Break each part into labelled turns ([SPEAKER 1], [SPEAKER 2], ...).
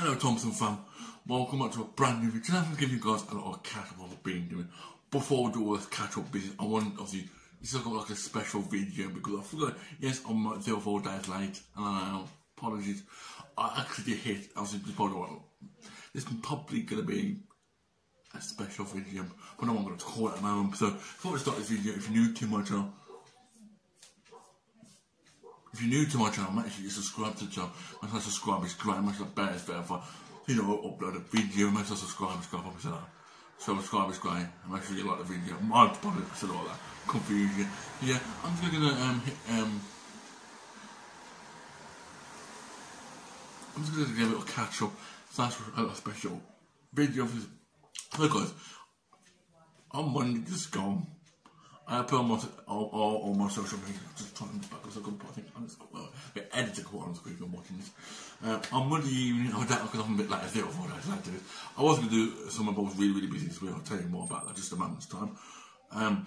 [SPEAKER 1] Hello Thompson fam, welcome back to a brand new video. Today I'm going to give you guys a lot of catch up what I've been doing. Before we do all this catch up business, I want obviously this is like a special video because I forgot, yes I'm like three or four days late and I know, apologies. I actually hit, obviously this probably, this is probably going to be a special video, but no I'm going to call it at the moment. So before we start this video, if you're new to my channel, if you're new to my channel, make sure you subscribe to the channel. Make sure you subscribe, it's great, make sure the bell is better for, you know, upload a video, make sure you subscribe, it's great, say that. So subscribe is great, and make sure you like the video. I'd probably said all that, confusion. Yeah, I'm just gonna um, hit, um, I'm just gonna give a little catch up. So that's a special video for Look guys, on Monday just gone. I put on my, all, all, all my social media, just trying to back point. I think I'm just well, get edited quite on screen I'm watching this. Uh, on Monday evening, I don't because I'm a bit a theatre for I like to. I was going to do some of I was really, really busy this week. I'll tell you more about that just a moment's time. Um,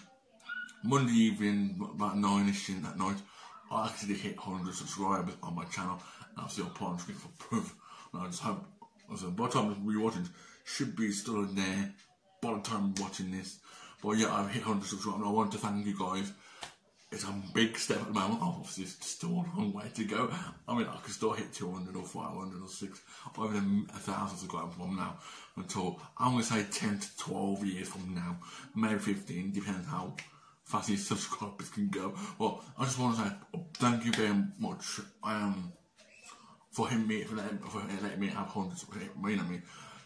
[SPEAKER 1] Monday evening, about nine ish in that night, I actually hit 100 subscribers on my channel. And I'll see on on screen for proof. And I just hope, also, by the time we're watching, should be still in there by the time I'm watching this. But yeah, I've hit 100 subscribers and I want to thank you guys. It's a big step at the moment. Obviously, it's still a long way to go. I mean, I could still hit 200 or 500 or 6 or even a thousand subscribers from now until I'm going to say 10 to 12 years from now, maybe 15, depends how fast these subscribers can go. Well, I just want to say thank you very much um, for him, me, for letting, for letting me have 100 subscribers. Know what I mean?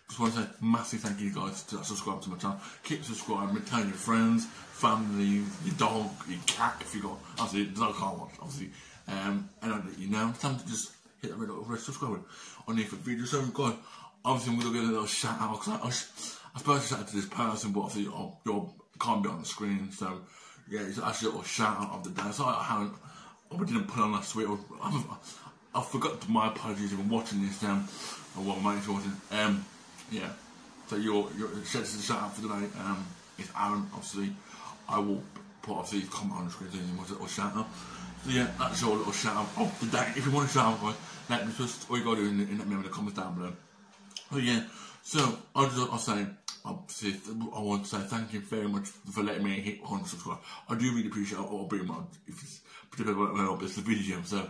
[SPEAKER 1] Just want to say massive thank you guys to subscribe to my channel. Keep subscribing, tell your friends, family, your dog, your cat if you got obviously the dog can't watch, obviously. Um and I'll let you know. Time to just hit that red red subscribe on the video. So guys, obviously I'm gonna get a little shout out because I, I, I to shout out to this person, but obviously oh, you can't be on the screen, so yeah, it's actually a little shout out of the day. So I haven't I didn't put on last week. I, I, I forgot my apologies if I'm watching this um or what my mate's watching. Um yeah. So your your shout out for tonight um, is Aaron. Obviously, I will put on the screen and was little shout out. So yeah, that's your little shout out of the day. If you want to shout out, guys, let me just all you gotta do in, in, in the comments down below. Oh yeah. So I'll just I'll say obviously I want to say thank you very much for letting me hit 100 subscribers. I do really appreciate it. I'll be on if it's particularly when I upload the video. So.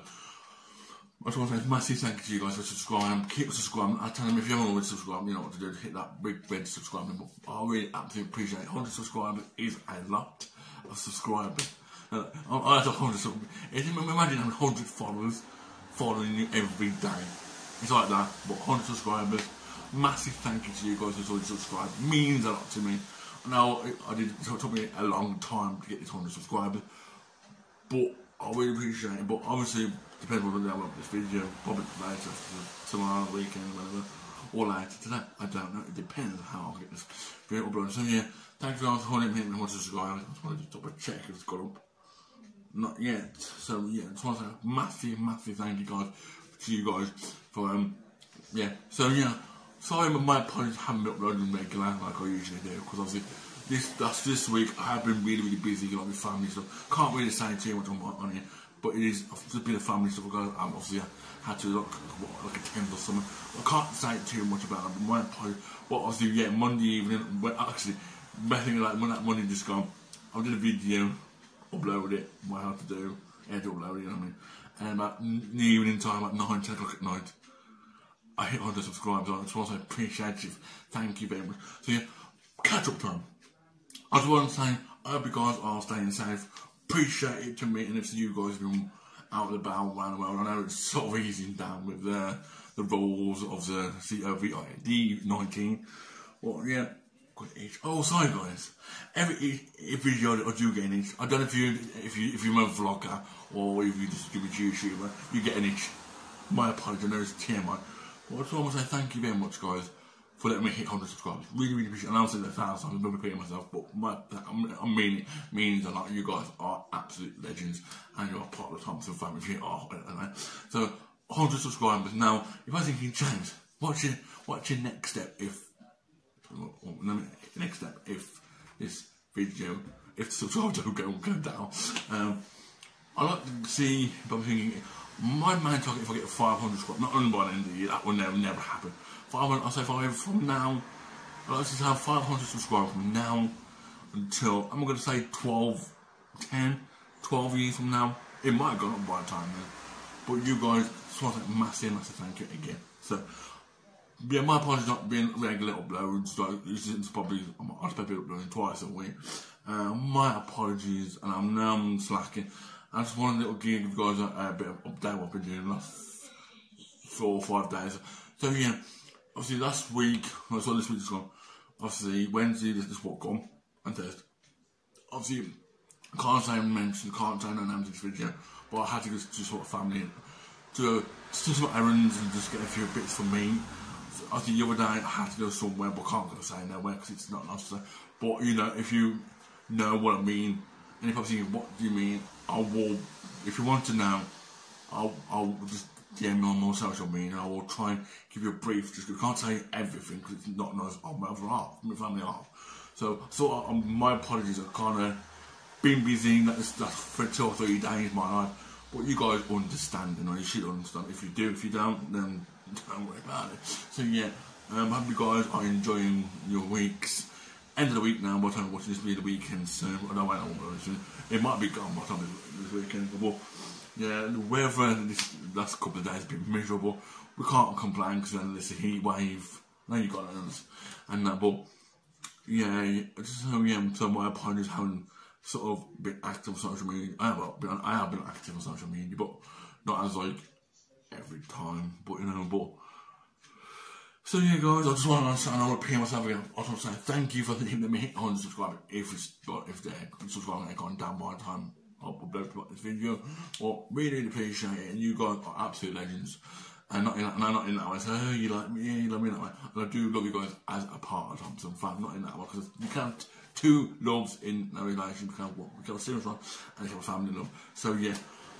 [SPEAKER 1] Just want to say massive thank you to you guys for subscribing. Keep subscribing. I tell them if you haven't already subscribed, you know what to do. Hit that big red subscribe button. I really absolutely appreciate it. 100 subscribers is a lot of subscribers. Uh, I have 100 subscribers. Imagine having 100 followers following you every day. It's like that, but 100 subscribers. Massive thank you to you guys who've already subscribed. Means a lot to me. Now, I did, it took me a long time to get this 100 subscribers, but I really appreciate it. But obviously, depends when I want this video, probably later, tomorrow, weekend, or whatever, or later today. I don't know. It depends how I get this video uploaded. So yeah, thank you guys for holding me and want to subscribe. I just want to double check if it's got up. Not yet. So yeah, just want to massive, massive thank you guys to you guys for um yeah. So yeah, sorry my apologies haven't been uploading regular like I usually do because obviously this that's this week I have been really really busy with family stuff. Can't really say too much on, on here but it is been a family stuff because um, obviously I had to look like a tent or something. I can't say too much about it. My point, but obviously yeah, Monday evening. When actually, thing like when that Monday just gone, I did a video, uploaded it, what I had to do, yeah, to upload it. You know what I mean? And about the evening time, like nine, ten o'clock at night, I hit 100 subscribers. I just want to say appreciate you. Thank you very much. So yeah, catch up time. I just want to say, I hope you guys are staying safe appreciate it to me, and if you guys been out and about around the world, I know it's sort of easing down with the the rules of the COVID 19. Well, yeah. Oh, sorry guys. Every every video I do get an itch. I don't know if you if you if you're a vlogger or if you just a YouTuber, you get an itch. My apologies, I know it's TMI. But I just want to say thank you very much, guys for letting me hit 100 subscribers. Really, really appreciate it. And I'll say that thousand, I'm not repeating myself, but my, I mean means a lot. You guys are absolute legends, and you're part of the Thompson family. You are, so 100 subscribers. Now, if I think you change, what's your what's your next step if next step if this video if the subscribers don't go, go down? Um, I like to see, but I'm thinking, my main target if I get 500 subscribers, not only by the end of the year, that will never, never happen. 500, I'll say five from now, I'd like to have 500 subscribers from now until, I'm going to say 12, 10, 12 years from now. It might have gone up by the time then. But you guys, just want to say massive, massive thank you again. So, yeah, my apologies not being regular uploads. Like, this is probably, I'll probably uploading twice a week. Uh, my apologies, and I'm now I'm slacking. I just wanted to give you guys a, a bit of update what I've been doing last four or five days. So yeah, obviously last week, that's what this week's gone. Obviously Wednesday, this is what gone, and Thursday. Obviously, can't say mention, can't say no names in this video, but I had to go to sort of family to do some errands and just get a few bits for me. I think the other day I had to go somewhere, but can't go say nowhere because it's not nice. But you know, if you know what I mean, and if I'm thinking, what do you mean? I will, if you want to know, I'll, I'll just DM me on my social media. I will try and give you a brief. Just I can't say everything because it's not nice on my other half, my family half. So, so um, my apologies. I've kind of been busy. That's, that's for two or three days my life. But you guys understand, you know, you should understand. If you do, if you don't, then don't worry about it. So yeah, um, hope you guys are enjoying your weeks. End of the week now, by the time watching this video, the weekend soon. I don't know It might be gone by the time this weekend. But yeah, the weather this last couple of days has been miserable. We can't complain because then there's a heat wave. Now you got it, and that. But yeah, just so yeah, so my apologies having sort of been active on social media. I have been, I have been active on social media, but not as like every time. But you know, but so yeah, guys, I just want to, and I want to pay myself again. I just want to say thank you for hitting me hit 100 subscribers. If it's, if they're subscribing, gone down by the time I upload this video. Well, really, appreciate it, and you guys are absolute legends. And not in, and I'm not in that way. So, oh, you like me, yeah, you love me that way. And I do love you guys as a part of Thompson fam, not in that way, because you can't two loves in a relationship. You can't, what, we can have a serious one, and you can have a family love. So yeah,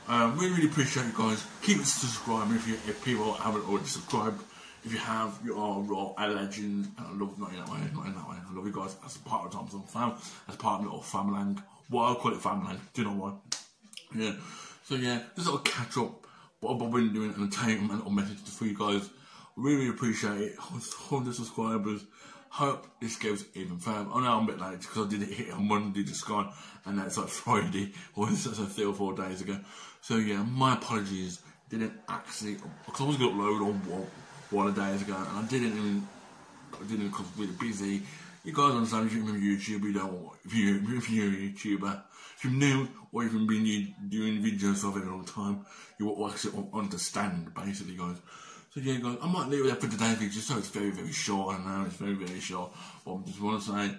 [SPEAKER 1] um, really, really appreciate you guys. Keep subscribing if you, if people haven't already subscribed. If you have, you are raw a legend, and I love not in that way, not in that way. I love you guys as part of Thompson fam, as part of little family. What I call it family. Do you know why? Yeah. So yeah, just a little catch up. What I've been doing entertainment or message for you guys. Really, appreciate it. 100 subscribers. Hope this goes even further. I know I'm a bit late because I did it hit on Monday just gone, and that's like Friday, or that's like three or four days ago. So yeah, my apologies. Didn't actually, because I was to upload on one, one of the days ago, and I didn't even, I didn't because we were busy. You guys understand if you're from YouTube, you don't, if, you, if you're a YouTuber, if you're new, or you've been doing videos for a very long time, you will actually understand, basically, guys. So yeah, guys, I might leave it there for today's video, so it's very, very short, I know it's very, very short, but I just want to say,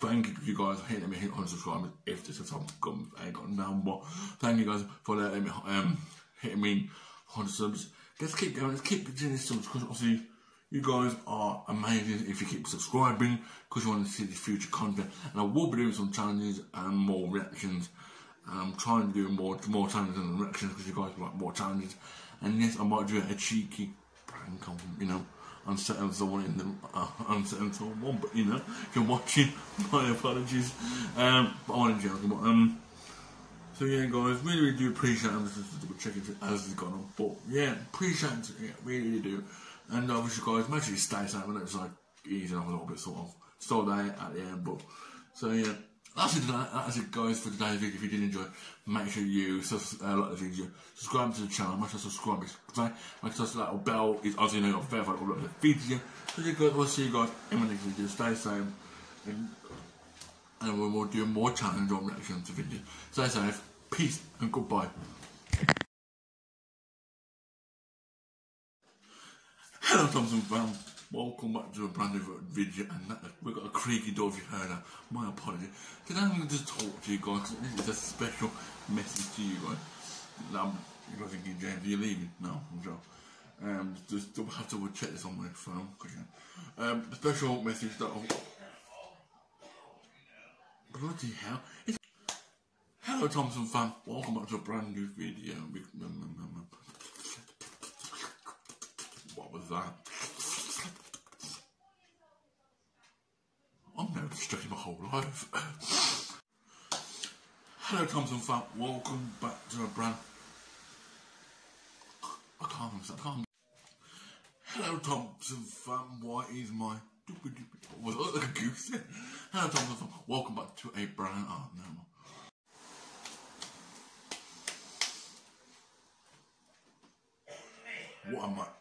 [SPEAKER 1] thank you guys for hitting me hit on subscribers if this is something I ain't gotten down, but thank you guys for letting me, um, hitting me on subs. Let's keep going, let's keep doing this subs, because obviously, you guys are amazing if you keep subscribing because you want to see the future content. And I will be doing some challenges and more reactions. I'm trying to do more more challenges and reactions because you guys like more challenges. And yes, I might do a cheeky prank on, you know, unsettling someone in the uh, unsettling someone. But you know, if you're watching, my apologies. Um, but I want to joke. But um. So yeah, guys, really, really do appreciate. I'm just double checking as it's gone on. But yeah, appreciate it. Yeah, really, really do. And obviously, guys, make sure you stay safe. I know it's like easing off a little bit, sort of. Still there at the end, but so yeah. That's it, that's it guys for today's video. If you did enjoy make sure you uh, like the video, subscribe to the channel, make sure you subscribe, make sure that little bell is obviously you know verified upload the video. So you guys, we'll see you guys in my next video. Stay safe, and, and we will do more challenge or reaction to videos. Stay safe, peace, and goodbye. Hello Thompson fam, welcome back to a brand new video and we've got a creaky door if you heard that, my apologies. Today I'm going to talk to you guys, this is a special message to you guys. Now, you guys thinking James, are you leaving? No, I'm sure. Um, just have to check this on my phone. Um, special message that I've... Bloody hell. Hello Thompson fam, welcome back to a brand new video what was that? I'm now studying my whole life. Hello Thompson fam, welcome back to a brand I can't. I can't... Hello, Thompson fam. What is my doopy? Was it like a goose? Hello, Thompson fam, Welcome back to a brand. Oh no. Am I?